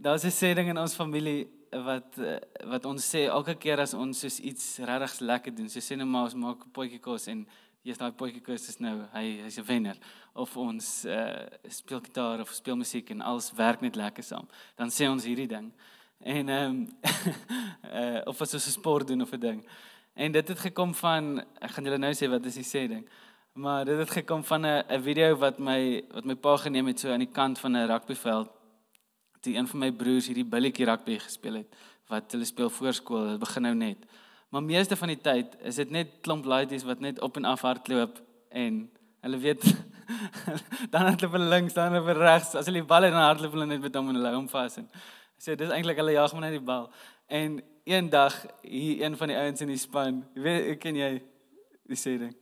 daar's 'n sê ding in ons familie wat eh, wat ons sê elke keer as ons soos iets regtig lekker doen. So sê nou maar ons maak 'n potjie kos en jy's daai potjie kos is nou hy hy's 'n wenner of ons uh, speel gitaar of speel musiek en alles werk net lekker saam. Dan sê ons hierdie ding. En ehm um, uh, of as ons sport doen of 'n ding. En dit het gekom van ek gaan julle nou sê wat is die sê ding. Maar dit het gekom van 'n 'n video wat my wat my pa geneem het so aan die kant van 'n rugbyveld. Die een van my broers hierdie billetjie rugby gespeel het wat hulle speel voorskool, dit begin nou net. Maar meeste van die tyd is dit net klomp laities wat net op en af hardloop en hulle weet dan hardloop hulle links, dan hulle regs. As hulle die bal het dan hardloop hulle net met hom en hulle hom vas en sê dis eintlik hulle jag maar net die bal. En eendag hier een van die ouens in die span, weet ek ken jy die sê ding.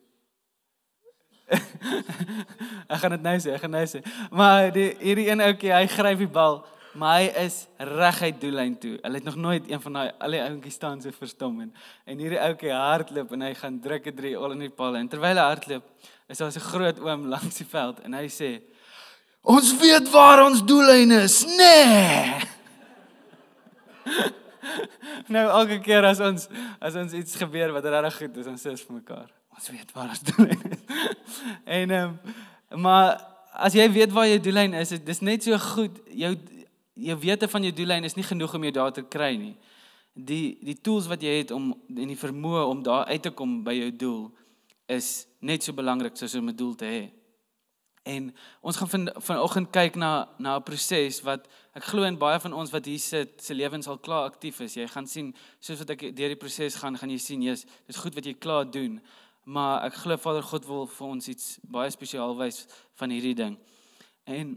ek gaan dit nou sê, ek gaan nou sê. Maar die hierdie een ouetjie, hy gryp die bal, maar hy is reguit doellyn toe. Hulle het nog nooit een van daai al die ouentjies staan so verstom en en hierdie ouetjie hardloop en hy gaan druk 'n 3 al in die paal en terwyl hy hardloop, is daar so 'n groot oom langs die veld en hy sê: "Ons weet waar ons doellyn is." Nee. nou elke keer as ons as ons iets gebeur wat regtig goed is, ons sê vir mekaar ons weet waar ons doellyn is. en ehm um, maar as jy weet waar jou doellyn is, dis net so goed jou jou wete van jou doellyn is nie genoeg om jou daar te kry nie. Die die tools wat jy het om en die vermoë om daar uit te kom by jou doel is net so belangrik soos om 'n doel te hê. En ons gaan van vanoggend kyk na na 'n proses wat ek glo in baie van ons wat hier sit se lewens al klaar aktief is. Jy gaan sien soos wat ek deur die proses gaan, gaan jy sien jy's dis goed wat jy klaar doen maar ek glo Vader God wil vir ons iets baie spesiaal wys van hierdie ding. En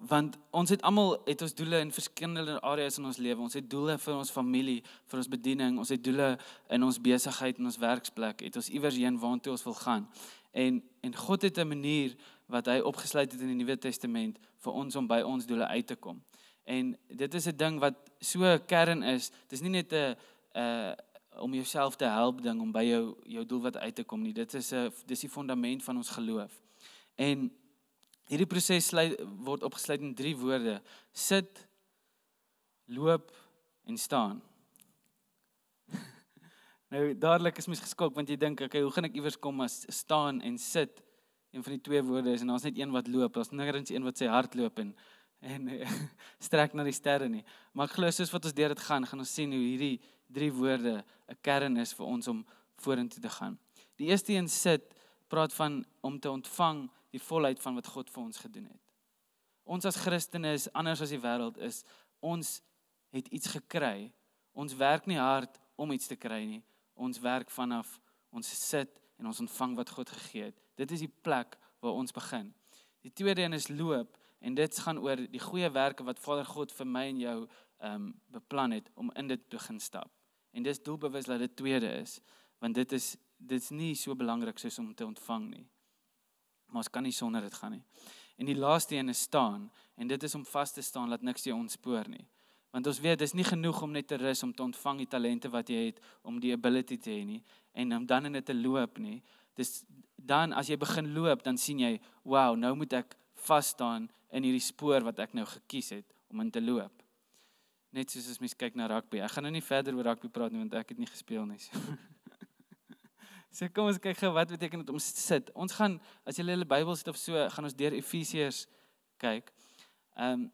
want ons het almal het ons doele in verskillende areas in ons lewe. Ons het doele vir ons familie, vir ons bediening, ons het doele in ons besigheid en ons werksplek. Het ons iewers heen waartoe ons wil gaan. En en God het 'n manier wat hy opgesluit het in die Nuwe Testament vir ons om by ons doele uit te kom. En dit is 'n ding wat so kern is. Dis nie net 'n 'n om jouself te help ding om by jou jou doelwit uit te kom nie. Dit is 'n dis die fondament van ons geloof. En hierdie proses sluit word opgesluit in drie woorde: sit, loop en staan. nou dadelik is mens geskok want jy dink, okay, hoe gaan ek iewers kom as staan en sit? Een van die twee woorde is en daar's net een wat loop. Daar's nêrens een wat sy hardloop en en strek na die sterre nie. Maar ek glo soos wat ons deur dit gaan, gaan ons sien hoe hierdie drie woorde 'n kern is vir ons om vorentoe te gaan. Die eerste een sit praat van om te ontvang die volheid van wat God vir ons gedoen het. Ons as Christene is anders as die wêreld is. Ons het iets gekry. Ons werk nie hard om iets te kry nie. Ons werk vanaf ons sit en ons ontvang wat God gegee het. Dit is die plek waar ons begin. Die tweede een is loop en dit gaan oor die goeie werke wat Vader God vir my en jou ehm um, beplan het om in dit te begin stap. En dis doelbewus dat dit tweede is, want dit is dit's nie so belangrik soos om te ontvang nie. Maar ons kan nie sonder dit gaan nie. En die laaste een is staan en dit is om vas te staan dat niks jou ontspoor nie. Want ons weet dis nie genoeg om net te rus om te ontvang die talente wat jy het om die ability te hê nie en om dan in dit te loop nie. Dis dan as jy begin loop dan sien jy, wow, nou moet ek vas staan in hierdie spoor wat ek nou gekies het om in te loop net soos as mens kyk na rugby. Ek gaan nou nie verder oor rugby praat nie want ek het nie gespeel nie. So kom ons kyk gou wat beteken dit om sit. Ons gaan as jy hulle Bybel sit of so, gaan ons deur Efesiërs kyk. Ehm um,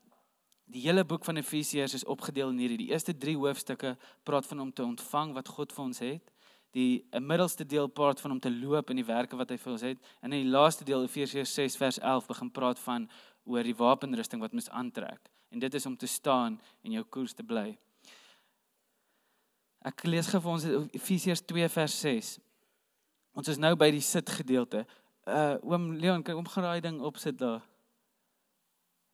die hele boek van Efesiërs is opgedeel in hierdie. Die eerste 3 hoofstukke praat van om te ontvang wat God vir ons het. Die middelste deel praat van om te loop in die werke wat hy vir ons het. En in die laaste deel Efesiërs 6 vers 11 begin praat van oor die wapenrusting wat mens aantrek en dit is om te staan en jou koers te bly. Ek lees gou vir ons Efesiërs 2 vers 6. Ons is nou by die sit gedeelte. Uh oom Leon, kyk om geraai ding op sit daar.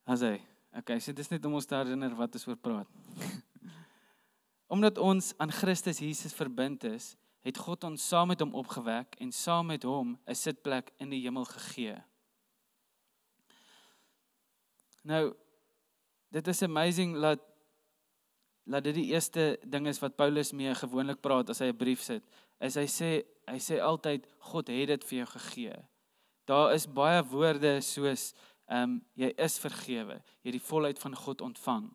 As hy. Okay, so dit is net om ons te herinner wat ons oor praat. Omdat ons aan Christus Jesus verbind is, het God ons saam met hom opgewek en saam met hom 'n sitplek in die hemel gegee. Nou dit is amazing dat dat dit die eerste ding is wat Paulus mee gewoonlik praat as hy 'n brief sit. Is hy sê hy sê altyd God het dit vir jou gegee. Daar is baie woorde soos ehm um, jy is vergewe, jy het die volheid van God ontvang.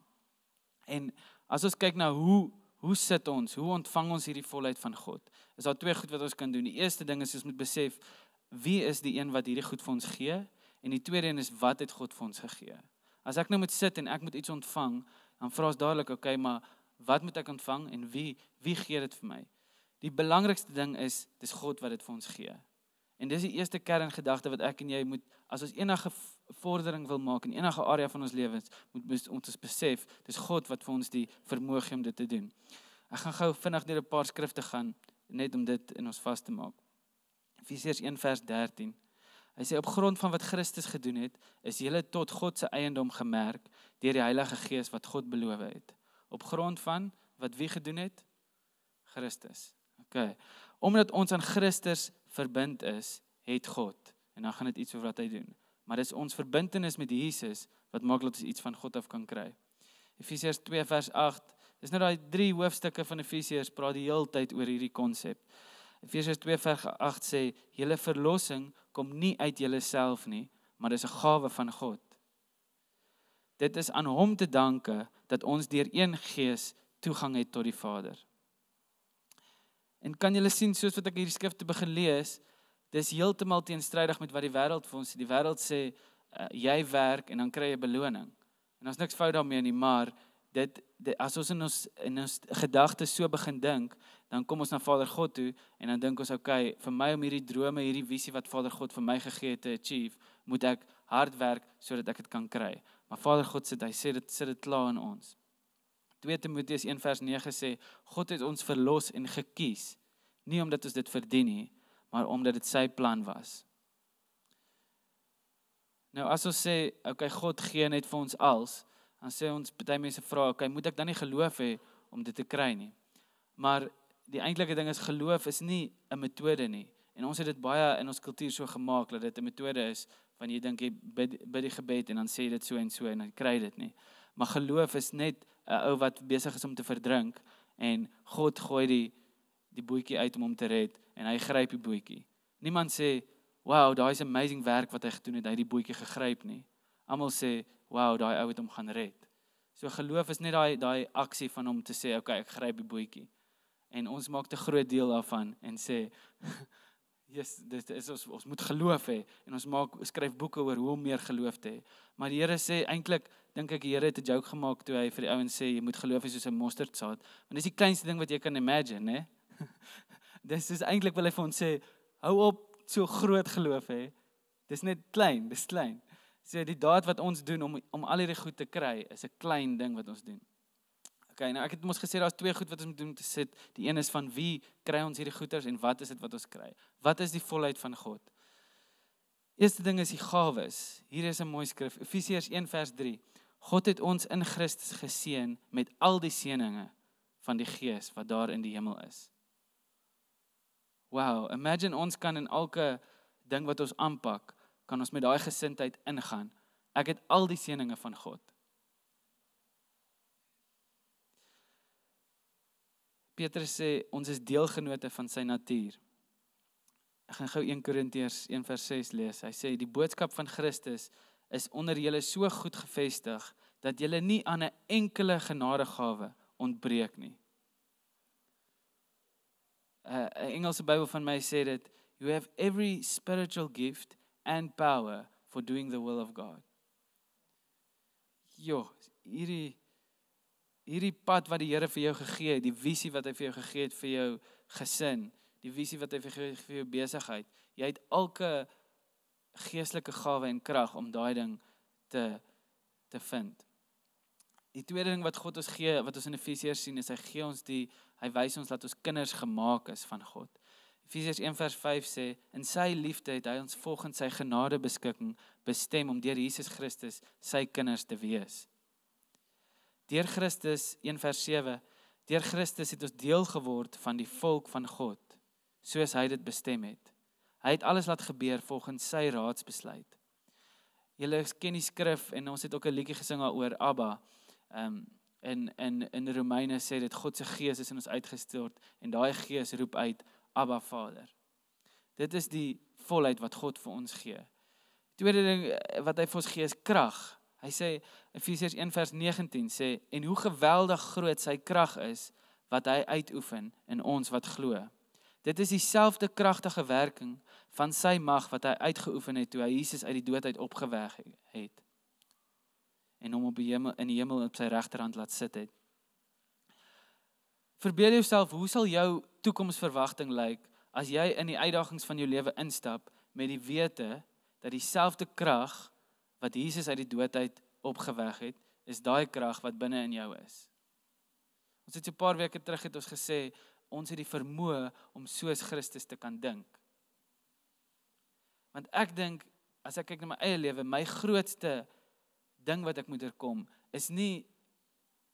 En as ons kyk na hoe hoe sit ons, hoe ontvang ons hierdie volheid van God? Is daar twee goed wat ons kan doen. Die eerste ding is ons moet besef wie is die een wat hierdie goed vir ons gee en die tweede een is wat het God vir ons gegee? As ek nou moet sit en ek moet iets ontvang, dan vra ons dadelik, okay, maar wat moet ek ontvang en wie wie gee dit vir my? Die belangrikste ding is dis God wat dit vir ons gee. En dis die eerste kerngedagte wat ek en jy moet as ons enige vordering wil maak in enige area van ons lewens, moet ons besef dis God wat vir ons die vermoë gee om dit te doen. Ek gaan gou vinnig deur 'n paar skrifte gaan net om dit in ons vas te maak. Efesiërs 1 vers 13. Hy sê op grond van wat Christus gedoen het, is julle tot God se eiendom gemerk deur die Heilige Gees wat God beloof het. Op grond van wat wie gedoen het? Christus. OK. Omdat ons aan Christus verbind is, het God en dan gaan dit iets oor wat hy doen. Maar dis ons verbintenis met Jesus wat maak dat ons iets van God af kan kry. Efesiërs 2 vers 8. Dis nou daai drie hoofstukke van Efesiërs praat die hele tyd oor hierdie konsep. Efesiërs 2 vers 8 sê julle verlossing kom nie uit julleself nie, maar dis 'n gawe van God. Dit is aan hom te danke dat ons deur een gees toegang het tot die Vader. En kan julle sien soos wat ek hierdie skrifte begin lees, dis heeltemal teenstrydig met wat die wêreld vir ons sê. Die wêreld sê uh, jy werk en dan kry jy beloning. En daar's niks fout daarmee nie, maar dit, dit as ons in ons in ons gedagtes so begin dink, dan kom ons na Vader God toe en dan dink ons okay, vir my om hierdie drome, hierdie visie wat Vader God vir my gegee het te achieve, moet ek hard werk sodat ek dit kan kry. Maar Vader God sê hy sê dit sit dit klaar in ons. 2 Timoteus 1 vers 9 sê God het ons verlos en gekies nie omdat ons dit verdien nie, maar omdat dit sy plan was. Nou as ons sê, okay, God gee net vir ons als, dan sê ons baie mense vra, okay, moet ek dan nie geloof hê om dit te kry nie? Maar die eintlike ding is geloof is nie 'n metode nie. En ons het dit baie in ons kultuur so gemaak dat dit 'n metode is van jy dink jy bid, bid die gebed en dan sê jy dit so en so en dan kry jy dit nie. Maar geloof is net 'n ou wat besig is om te verdrink en God gooi die die bootjie uit om hom te red en hy gryp die bootjie. Niemand sê, "Wow, daai is amazing werk wat hy gedoen het, hy het die bootjie gegryp nie." Almal sê, "Wow, daai ou het hom gaan red." So geloof is net daai daai aksie van hom te sê, "Okay, ek gryp die bootjie." En ons maak te groot deel daarvan en sê, "Jesus, dis is ons ons moet geloof hê." En ons maak skryf boeke oor hoe om meer geloof te hê. Maar die Here sê eintlik dink ek die Here het 'n joke gemaak toe hy vir die ouens sê jy moet geloof hê soos 'n mosterdsaad. Want dis die kleinste ding wat jy kan imagine, né? dis is eintlik wil hy vir ons sê hou op so groot geloof hê. Dis net klein, dis klein. Sê die daad wat ons doen om om al hierdie goed te kry is 'n klein ding wat ons doen. Okay, nou ek het mos gesê daar's twee goed wat ons moet doen te sit. Die een is van wie kry ons hierdie goeders en wat is dit wat ons kry? Wat is die volheid van God? Eerste ding is die gawes. Hier is 'n mooi skrif, Efesiërs 1 vers 3. God het ons in Christus geseën met al die seënings van die Gees wat daar in die hemel is. Wow, imagine ons kan in elke ding wat ons aanpak, kan ons met daai gesindheid ingaan. Ek het al die seënings van God. Petrus sê ons is deelgenote van sy natuur. Ek gaan gou 1 Korintiërs 1:6 lees. Hy sê die boodskap van Christus is onder julle so goed gefestig dat julle nie aan 'n enkele genadegawe ontbreek nie. 'n uh, Engelse Bybel van my sê dit you have every spiritual gift and power for doing the will of God. Jo, hierdie hierdie pad wat die Here vir jou gegee het, die visie wat hy vir jou gegee het vir jou gesin, die visie wat hy vir jou vir jou besigheid. Jy het elke geestelike gawe en krag om daai ding te te vind. Die tweede ding wat God ons gee, wat ons in Efesiërs sien, is hy gee ons die hy wys ons dat ons kinders gemaak is van God. Efesiërs 1:5 sê in sy liefde het hy ons volgens sy genade beskikking bestem om deur Jesus Christus sy kinders te wees. Deur Christus 1:7 Deur Christus het ons deel geword van die volk van God, soos hy dit bestem het. Hy het alles laat gebeur volgens sy raadsbesluit. Julle ken die skrif en ons het ook 'n liedjie gesing oor Abba. Ehm um, in in in Romeine sê dit God se gees is in ons uitgestort en daai gees roep uit Abba Vader. Dit is die volheid wat God vir ons gee. Tweede ding eh, wat hy vir ons gee is krag. Hy sê Efesiërs 1 vers 19 sê en hoe geweldig groot sy krag is wat hy uitoefen in ons wat glo. Dit is dieselfde kragtige werking van sy mag wat hy uitgeoefen het toe hy Jesus uit die dood uit opgewek het en hom op die hemel in die hemel op sy regterhand laat sit het. Verbeel jouself, hoe sal jou toekomsverwagting lyk as jy in die uitdagings van jou lewe instap met die wete dat dieselfde krag wat Jesus uit die dood uit opgewek het, is daai krag wat binne in jou is. Ons het so 'n paar weke terug het ons gesê ons het die vermoë om soos Christus te kan dink. Want ek dink as ek kyk na my eie lewe, my grootste ding wat ek moet oorkom is nie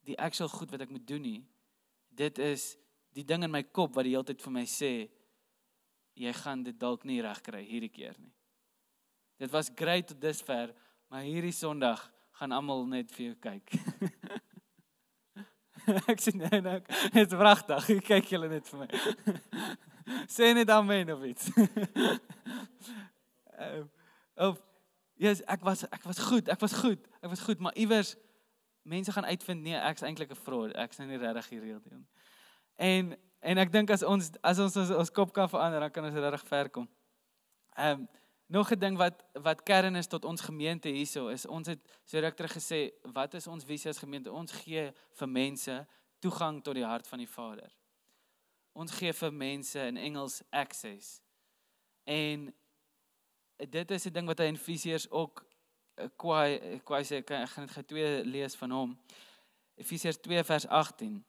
die actual goed wat ek moet doen nie. Dit is die ding in my kop wat die hele tyd vir my sê jy gaan dit dalk nie regkry hierdie keer nie. Dit was great tot dusver, maar hierdie Sondag gaan almal net vir jou kyk. ek sê nee, nee, dit is pragtig. Kyk julle net vir my. sê net amen of iets. uh, of yes, ek was ek was goed, ek was goed. Ek was goed, maar iewers mense gaan uitvind nee, ek's eintlik 'n fraud. Ek's nou nie regtig hier reël nie. En en ek dink as ons as ons ons, ons kop kan verander, dan kan ons regtig ver kom. Ehm um, nog 'n ding wat wat kern is tot ons gemeente hierso is ons het so ruk terug gesê wat is ons visie as gemeente? Ons gee vir mense toegang tot die hart van die Vader. Ons gee vir mense in Engels access. En dit is 'n ding wat hy in Efesiërs ook eh, kwai kwai sê ek gaan net gou twee lees van hom. Efesiërs 2 vers 18.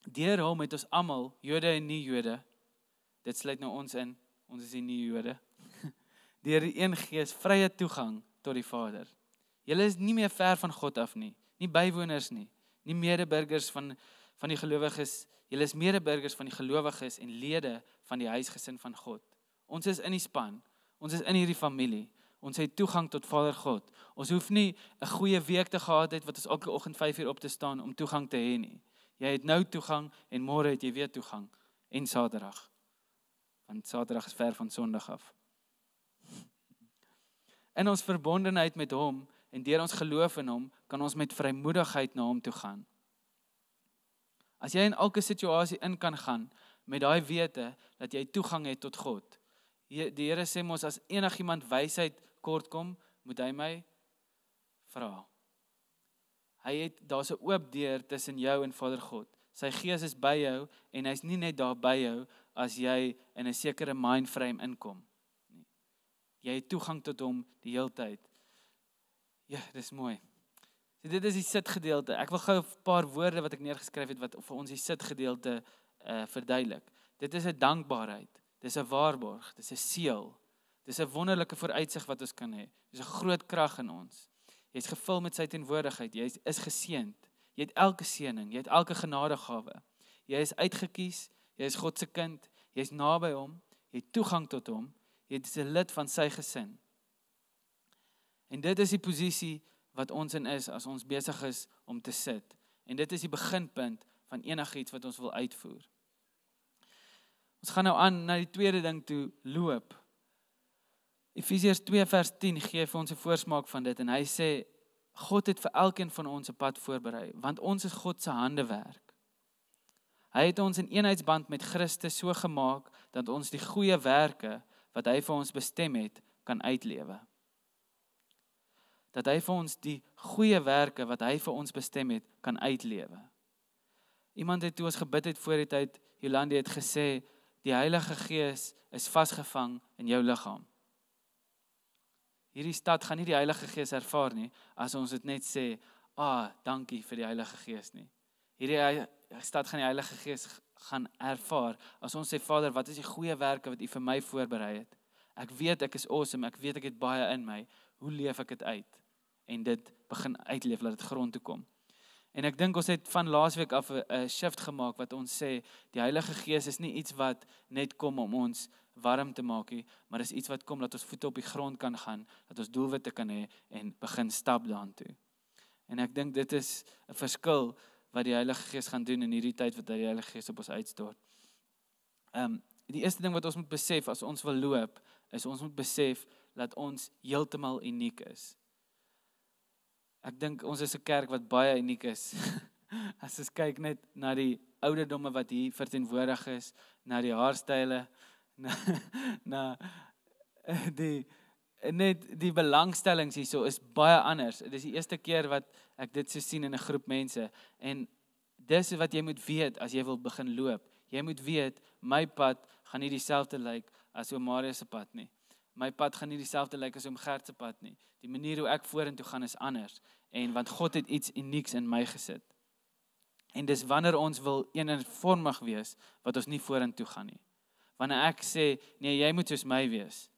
Deur hom het ons almal, Jode en nie Jode, dit sluit nou ons in. Ons is nie Jode deur die een gees vrye toegang tot die Vader. Julle is nie meer ver van God af nie, nie bywoners nie, nie medeburgers van van die gelowiges, julle is medeburgers van die gelowiges en lede van die huisgesin van God. Ons is in die span, ons is in hierdie familie. Ons het toegang tot Vader God. Ons hoef nie 'n goeie week te gehad het wat ons elke oggend 5 uur op te staan om toegang te hê nie. Jy het nou toegang en môre het jy weer toegang en Saterdag. Want Saterdag is ver van Sondag af in ons verbondenheid met hom en deur ons geloof in hom kan ons met vrymoedigheid na hom toe gaan. As jy in elke situasie in kan gaan met daai wete dat jy toegang het tot God. Die Here sê mos as enigiemand wysheid kort kom, moet hy my vra. Hy het daar's 'n oop deur tussen jou en Vader God. Sy gees is by jou en hy's nie net daar by jou as jy in 'n sekere mind frame inkom. Jy het toegang tot hom die hele tyd. Ja, dis mooi. So dit is die sit gedeelte. Ek wil gou 'n paar woorde wat ek neergeskryf het wat vir ons die sit gedeelte uh verduidelik. Dit is 'n dankbaarheid. Dis 'n waarborg, dis 'n seël. Dis 'n wonderlike vooruitsig wat ons kan hê. Dis 'n groot krag in ons. Jy's gevul met sy teenwoordigheid. Jy is geseënd. Jy het elke seëning, jy het elke genadegawe. Jy is uitgekies, jy is God se kind, jy's naby hom, jy het toegang tot hom Jy is 'n lid van sy gesin. En dit is die posisie wat ons in is as ons besig is om te sit. En dit is die beginpunt van enigiets wat ons wil uitvoer. Ons gaan nou aan na die tweede ding toe loop. Efesiërs 2 vers 10 gee vir ons 'n voorsmaak van dit en hy sê God het vir elkeen van ons 'n pad voorberei want ons is God se handewerk. Hy het ons in eenheidsband met Christus so gemaak dat ons die goeie werke wat hy vir ons bestem het kan uitlewe. Dat hy vir ons die goeie werke wat hy vir ons bestem het kan uitlewe. Iemand het toe ons gebid het voor die tyd, Jolande het gesê die Heilige Gees is vasgevang in jou liggaam. Hierdie stad gaan nie die Heilige Gees ervaar nie as ons dit net sê, "Ag, ah, dankie vir die Heilige Gees nie." Hierdie stad gaan die Heilige Gees gaan ervaar as ons sê Vader, wat is die goeie werke wat U vir my voorberei het? Ek weet ek is awesome, ek weet ek het baie in my. Hoe leef ek dit uit? En dit begin uitleef laat dit grond toe kom. En ek dink ons het van laasweek af 'n shift gemaak wat ons sê die Heilige Gees is nie iets wat net kom om ons warm te maak nie, maar is iets wat kom dat ons voete op die grond kan gaan, dat ons doelwitte kan hê en begin stap daartoe. En ek dink dit is 'n verskil wat die Heilige Gees gaan doen in hierdie tyd wat die Heilige Gees op ons uitstort. Ehm um, die eerste ding wat ons moet besef as ons wil loop, is ons moet besef dat ons heeltemal uniek is. Ek dink ons is 'n kerk wat baie uniek is. As ons kyk net na die ouderdomme wat hier verteenwoordig is, na die haarstyle, na na die net die belangstellings hierso is baie anders. Dit is die eerste keer wat ek dit so sien in 'n groep mense en dis wat jy moet weet as jy wil begin loop. Jy moet weet my pad gaan nie dieselfde lyk as oom Marius se pad nie. My pad gaan nie dieselfde lyk as oom Gert se pad nie. Die manier hoe ek vorentoe gaan is anders en want God het iets unieks in my gesit. En dis wanneer ons wil eenvormig wees wat ons nie vorentoe gaan nie. Wanneer ek sê nee, jy moet soos my wees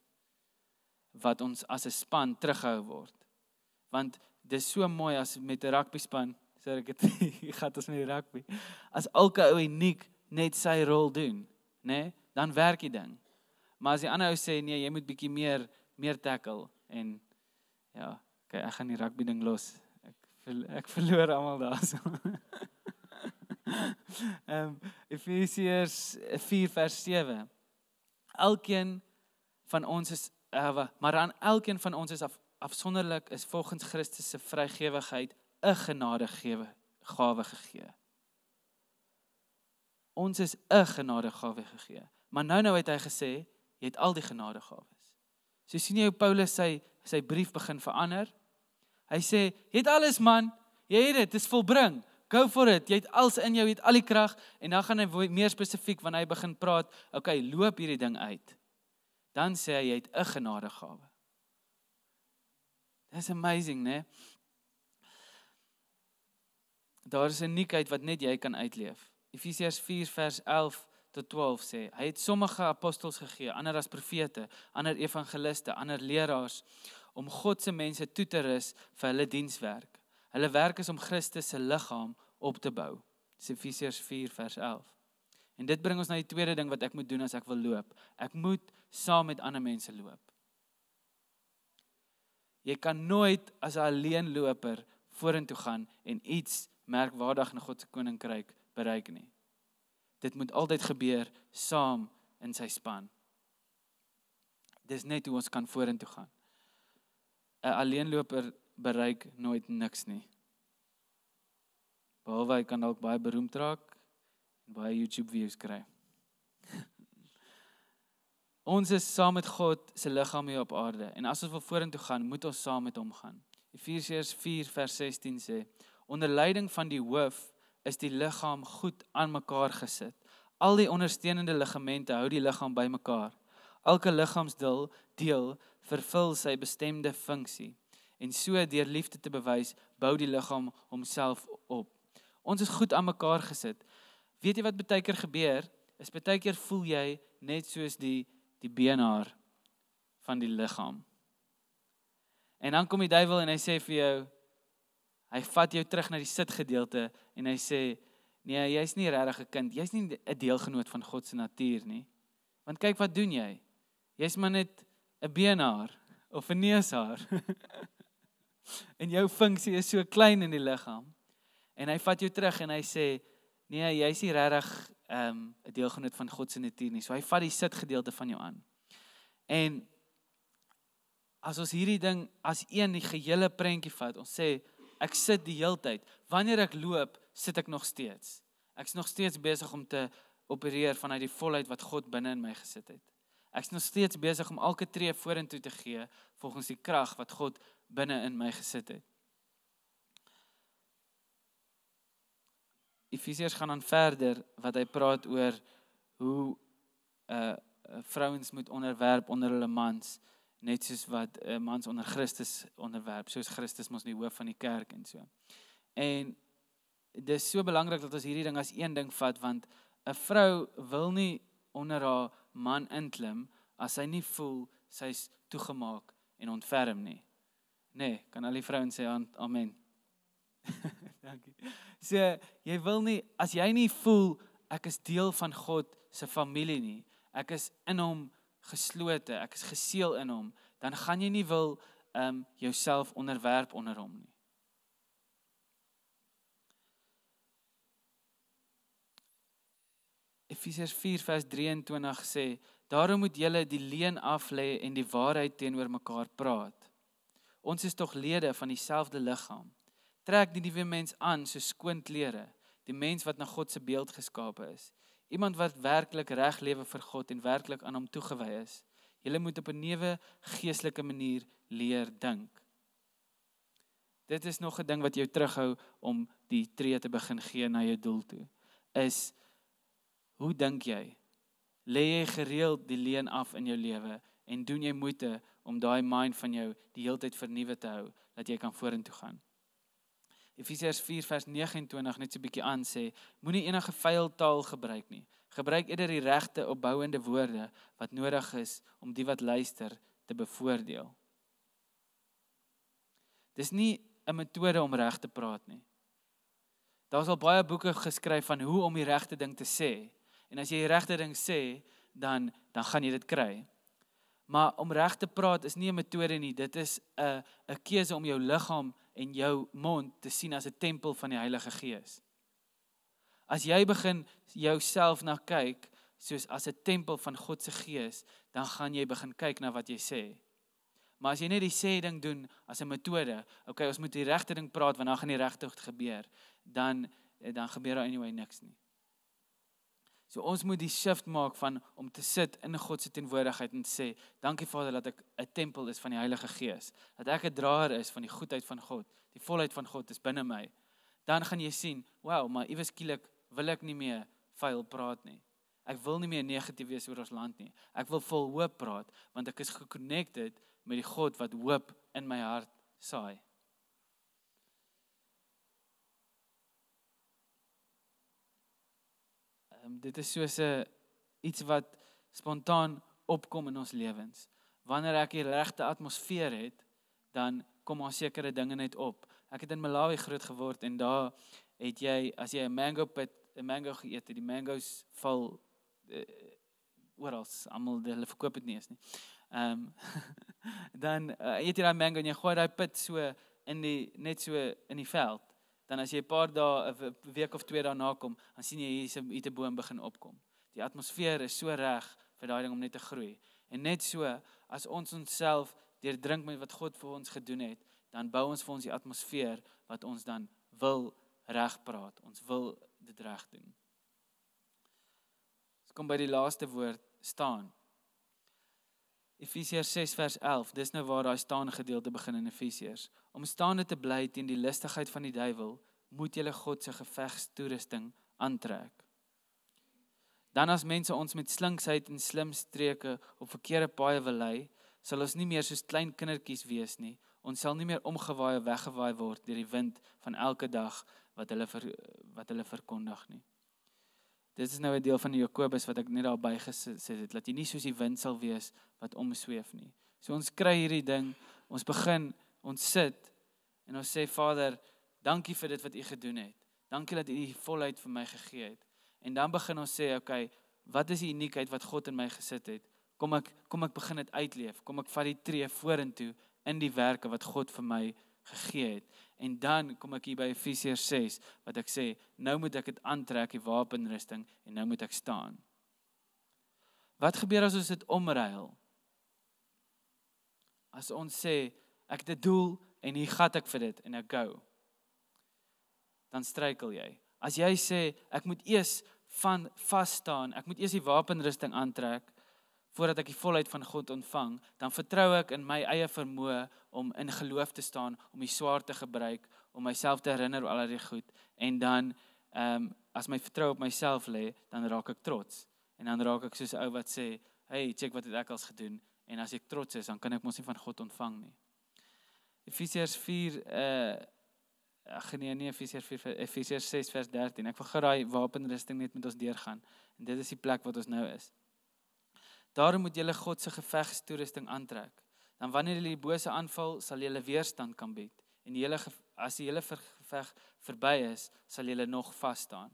wat ons as 'n span terughou word. Want dis so mooi as met 'n rugby span, sê ek dit gaan ons met die rugby. As elke ou uniek net sy rol doen, nê, nee, dan werk die ding. Maar as die ander ou sê nee, jy moet bietjie meer meer tackle en ja, okay, ek gaan die rugby ding los. Ek ek verloor almal daarso. Ehm um, Efesiërs 4 vers 7. Elkeen van ons is uh, maar aan elkeen van ons is af, afsonderlik is volgens Christus se vrygewigheid 'n genadegewe gawe gegee. Ons is 'n genadegawe gegee. Maar nou nou het hy gesê, jy het al die genadegawes. So sien jy hoe Paulus sy sy brief begin verander. Hy sê, jy het alles man, jy het dit, dit is volbring. Go for it. Jy het alles in jou, jy het al die krag en dan gaan hy meer spesifiek wanneer hy begin praat, okay, loop hierdie ding uit dan sê hy jy het 'n genadegawe. That's amazing, né? Daar is 'n uniekheid wat net jy kan uitleef. Efesiërs 4 vers 11 tot 12 sê, hy het sommige apostels gegee, ander as profete, ander evangeliste, ander leraars om God se mense toe te rus vir hulle dienswerk. Hulle werk is om Christus se liggaam op te bou. Efesiërs 4 vers 11. En dit bring ons na die tweede ding wat ek moet doen as ek wil loop. Ek moet saam met ander mense loop. Jy kan nooit as 'n alleenloper vorentoe gaan en iets merkwaardig in God se koninkryk bereik nie. Dit moet altyd gebeur saam in sy span. Dis net hoe ons kan vorentoe gaan. 'n Alleenloper bereik nooit niks nie. Behalwe hy kan dalk baie beroemd raak en baie YouTube views kry. Ons is saam met God se liggaam hier op aarde en as ons wil vorentoe gaan, moet ons saam met hom gaan. Efesiërs 4 vers 16 sê: Onder leiding van die hoof is die liggaam goed aan mekaar gesit. Al die ondersteunende ligamente hou die liggaam bymekaar. Elke liggaamsdeel deel vervul sy bestemde funksie en so deur liefde te bewys, bou die liggaam homself op. Ons is goed aan mekaar gesit. Weet jy wat baie keer gebeur? Is baie keer voel jy net soos die die beenhaar van die liggaam. En dan kom die duiwel en hy sê vir jou hy vat jou terug na die sitgedeelte en hy sê nee, jy's nie regtig 'n kind. Jy's nie 'n deelgenoot van God se natuur nie. Want kyk wat doen jy? Jy's maar net 'n beenhaar of 'n neushaar. en jou funksie is so klein in die liggaam. En hy vat jou terug en hy sê Nee, jy's nie regtig ehm, 'n um, deelgenoot van God se natuur nie. So hy vat die sit gedeelte van jou aan. En as ons hierdie ding as een die gehele prentjie vat, ons sê ek sit die heeltyd. Wanneer ek loop, sit ek nog steeds. Ek's nog steeds besig om te opereer vanuit die volheid wat God binne in my gesit het. Ek's nog steeds besig om elke tree vorentoe te gee volgens die krag wat God binne in my gesit het. Efesiërs gaan dan verder wat hy praat oor hoe uh vrouens moet onderwerp onder hulle mans net soos wat 'n uh, mans onder Christus onderwerp soos Christus mos die hoof van die kerk en so. En dit is so belangrik dat ons hierdie ding as een ding vat want 'n vrou wil nie onder haar man inklim as sy nie voel sy's toegemaak en ontferm nie. Nee, kan al die vrouens sê amen. Dankie. So jy wil nie as jy nie voel ek is deel van God se familie nie. Ek is in hom geslote, ek is geseël in hom, dan gaan jy nie wil ehm um, jouself onderwerp onder hom nie. Efesiërs 4:23 sê: "Daarom moet julle die leuen af lê en die waarheid teenoor mekaar praat. Ons is tog lede van dieselfde liggaam. Trek die nuwe mens aan so skoon klere, die mens wat na God se beeld geskape is. Iemand wat werklik reg lewe vir God en werklik aan hom toegewy is. Jy moet op 'n nuwe geestelike manier leer dink. Dit is nog 'n ding wat jou terughou om die tree te begin gee na jou doel toe. Is hoe dink jy? Lê jy gereeld die leuen af in jou lewe en doen jy moeite om daai mind van jou die hele tyd vernuwe te hou dat jy kan vorentoe gaan? Efesiërs 4 vers 29 net so 'n bietjie aan sê, moenie enige vuil taal gebruik nie. Gebruik eerder die regte opbouende woorde wat nodig is om die wat luister te bevoordeel. Dis nie 'n metode om reg te praat nie. Daar's al baie boeke geskryf van hoe om die regte ding te sê. En as jy die regte ding sê, dan dan gaan jy dit kry. Maar om reg te praat is nie 'n metode nie, dit is 'n 'n keuse om jou liggaam en jou mond te sien as 'n tempel van die Heilige Gees. As jy begin jouself na kyk soos as 'n tempel van God se Gees, dan gaan jy begin kyk na wat jy sê. Maar as jy net die sê ding doen as 'n metode, okay, ons moet die regte ding praat want dan gaan die regte gebeur, dan dan gebeur daar anyway niks nie. So ons moet die shift maak van om te sit in God se teenwoordigheid en sê, dankie Vader dat ek 'n tempel is van die Heilige Gees, dat ek 'n draer is van die goedheid van God, die volheid van God is binne my. Dan gaan jy sien, wow, maar iewes skielik wil ek nie meer vuil praat nie. Ek wil nie meer negatief wees oor ons land nie. Ek wil vol hoop praat want ek is geconnected met die God wat hoop in my hart saai. Um, dit is soos 'n iets wat spontaan opkom in ons lewens. Wanneer ek die regte atmosfeer het, dan kom daar sekere dinge net op. Ek het in Malawi groot geword en daar het jy as jy 'n mango pit, 'n mango geëet het, die mangoes val uh, oral, almal hulle verkoop dit nie eens nie. Ehm um, dan uh, eet jy daai mango en jy gooi daai pit so in die net so in die veld dan as jy 'n paar dae 'n week of twee daarna kom, dan sien jy hier 'n hier 'n boom begin opkom. Die atmosfeer is so reg vir daai ding om net te groei. En net so as ons onsself deurdrink met wat God vir ons gedoen het, dan bou ons vir ons die atmosfeer wat ons dan wil reg praat. Ons wil dit reg doen. Ons kom by die laaste woord staan. Efesiërs 6 vers 11. Dis nou waar daai staan gedeelte begin in Efesiërs. Om staande te bly teen die listigheid van die duiwel, moet jy God se gevegstoerusting aantrek. Dan as mense ons met slinksheid en slim streke op verkeerde paaie wil lei, sal ons nie meer soos klein kindertjies wees nie. Ons sal nie meer omgewaai of weggewaai word deur die wind van elke dag wat hulle ver, wat hulle verkondig nie. Dit is nou 'n deel van die Jakobus wat ek net daarby gesit het dat jy nie soos die wind sal wees wat omsweef nie. So ons kry hierdie ding, ons begin, ons sit en ons sê Vader, dankie vir dit wat U gedoen het. Dankie dat U die volheid vir my gegee het. En dan begin ons sê, okay, wat is die uniekheid wat God in my gesit het? Kom ek kom ek begin dit uitleef. Kom ek vat die tree vorentoe in die werke wat God vir my gegee het. En dan kom ek hier by Efesiërs 6 wat ek sê, nou moet ek dit aantrek die wapenrusting en nou moet ek staan. Wat gebeur as ons dit omruil? As ons sê ek het 'n doel en hier gat ek vir dit en ek gou. Dan struikel jy. As jy sê ek moet eers van vas staan, ek moet eers die wapenrusting aantrek, voordat ek die volheid van God ontvang, dan vertrou ek in my eie vermoë om in geloof te staan, om die swaard te gebruik, om myself te herinner oor al die goed en dan ehm um, as my vertroue op myself lê, dan raak ek trots. En dan raak ek soos 'n ou wat sê, "Hey, check wat het ek als gedoen." En as ek trots is, dan kan ek mos nie van God ontvang nie. Efesiërs 4 uh ag nee, nee Efesiërs 4 Efesiërs 6 vers 13. Ek wil gou daai wapenrusting net met ons deurgaan. En dit is die plek wat ons nou is. Daarom moet julle God se gevegstoerusting aantrek. Dan wanneer hulle die bose aanval, sal julle weerstand kan bied. En die hele as die hele geveg verby is, sal julle nog vas staan.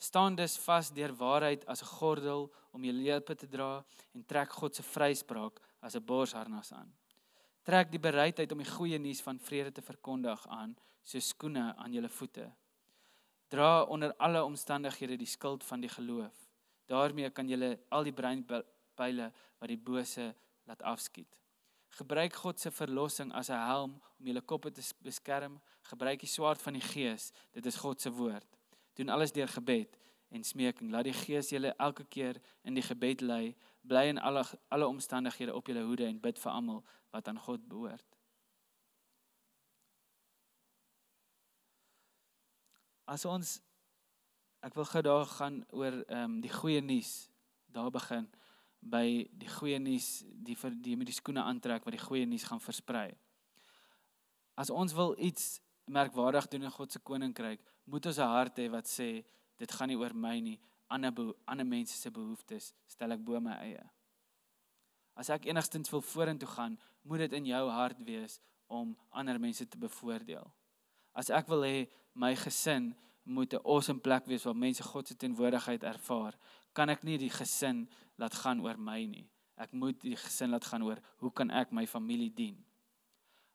Staan dus vas deur waarheid as 'n gordel om julle leupe te dra en trek God se vryspraak as 'n borsharnas aan. Trek die bereidheid om die goeie nuus van vrede te verkondig aan, so skoene aan julle voete. Dra onder alle omstandighede die skild van die geloof. daarmee kan julle al die brein pile wat die bose laat afskiet. Gebruik God se verlossing as 'n helm om julle koppe te beskerm. Gebruik die swaard van die Gees. Dit is God se woord. Doen alles deur gebed en smeking. Laat die Gees julle elke keer in die gebed lei. Bly in alle alle omstandighede op julle hoede en bid vir almal wat aan God behoort. As ons ek wil gou daar gaan oor ehm um, die goeie nuus. Daar begin by die goeie nuus, die vir die met die skoene aantrek wat die goeie nuus gaan versprei. As ons wil iets merkwaardig doen in God se koninkryk, moet ons 'n hart hê wat sê dit gaan nie oor my nie, ander ander mense se behoeftes stel ek bo my eie. As ek enigstens wil vorentoe gaan, moet dit in jou hart wees om ander mense te bevoordeel. As ek wil hê my gesin moet 'n awesome plek wees waar mense God se teenwoordigheid ervaar, kan ek nie die gesin laat gaan oor my nie. Ek moet die gesin laat gaan oor hoe kan ek my familie dien?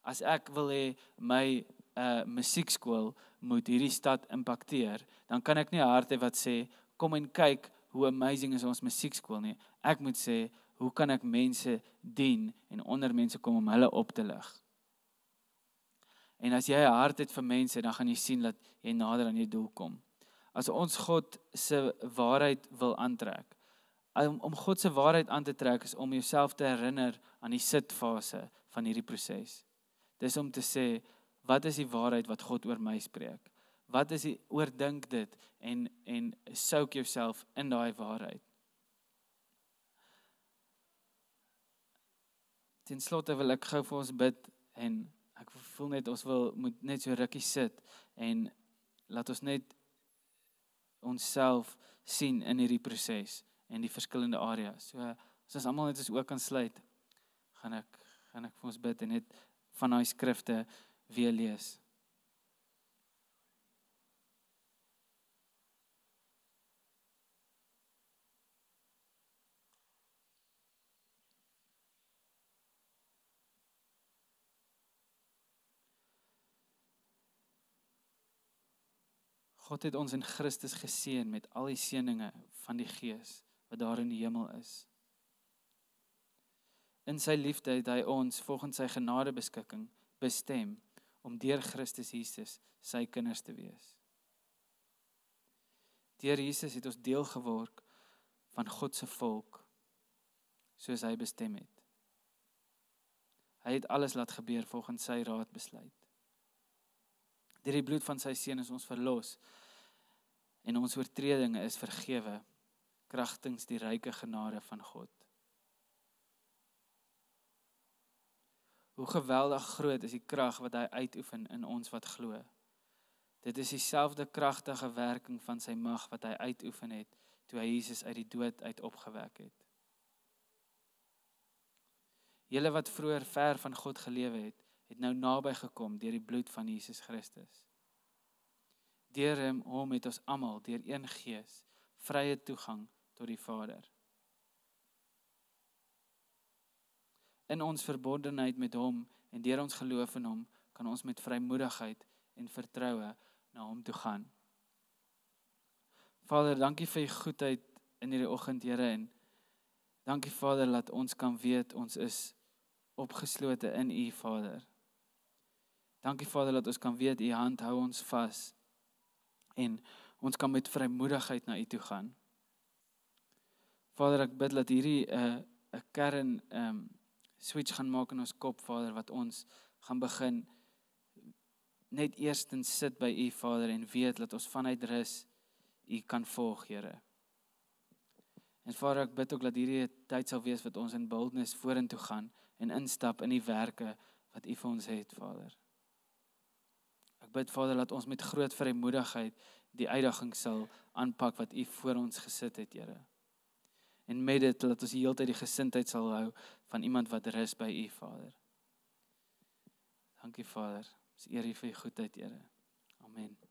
As ek wil hê my uh musiekskool moet hierdie stad impakteer, dan kan ek nie 'n hart hê wat sê kom en kyk hoe amazing is ons musiekskool nie. Ek moet sê hoe kan ek mense dien en onder mense kom om hulle op te lig? En as jy 'n hart het vir mense, dan gaan jy sien dat jy nader aan jou doel kom. As ons God se waarheid wil aantrek, om, om God se waarheid aan te trek is om jouself te herinner aan die sitfase van hierdie proses. Dis om te sê wat is die waarheid wat God oor my spreek? Wat is die oordink dit en en souk jouself in daai waarheid. Ten slotte wil ek gou vir ons bid en ek voel net ons wil moet net so rukkie sit en laat ons net onsself sien in hierdie proses en die verskillende areas. So as ons almal net ons oë kan sluit, gaan ek gaan ek vir ons bid en net van daai skrifte weer lees. God het ons in Christus geseën met al die seënings van die Gees wat daar in die hemel is. In sy liefde het hy ons volgens sy genadebeskikking bestem om deur Christus Jesus sy kinders te wees. Deur Jesus het ons deel geword van God se volk soos hy bestem het. Hy het alles laat gebeur volgens sy raad besluit. Deur die bloed van sy seun is ons verlos en ons oortredinge is vergewe kragtens die ryke genade van God. Hoe geweldig groot is die krag wat hy uitoefen in ons wat glo. Dit is dieselfde kragtige werking van sy mag wat hy uitoefen het toe hy Jesus uit die dood uit opgewek het. Julle wat vroeër ver van God gelewe het, het nou naby gekom deur die bloed van Jesus Christus. Deur hom hom het ons almal deur een gees vrye toegang tot die Vader. In ons verbondenheid met hom en deur ons geloof in hom kan ons met vrymoedigheid en vertroue na hom toe gaan. Vader, dankie vir u goedheid in hierdie oggend, Here en dankie Vader dat ons kan weet ons is opgeslote in u Vader. Dankie Vader dat ons kan weet u hand hou ons vas en ons kan met vrymoedigheid na u toe gaan. Vader, ek bid dat hierdie 'n uh, 'n kern ehm um, switch gaan maak in ons kop, Vader, wat ons gaan begin net eerstens sit by U, Vader, en weet dat ons vanuit rus U kan volg, Here. En Vader, ek bid ook dat hierdie tyd sal wees wat ons in boldness vorentoe gaan en instap in die werke wat U vir ons het, Vader. Ek bid Vader dat ons met groot vrymoedigheid die uitdaging sal aanpak wat U voor ons gesit het, Here en met dit dat ons die hele tyd die gesindheid sal hou van iemand wat rus by U Vader. Dankie Vader. Ons eer U vir U goedheid, Here. Amen.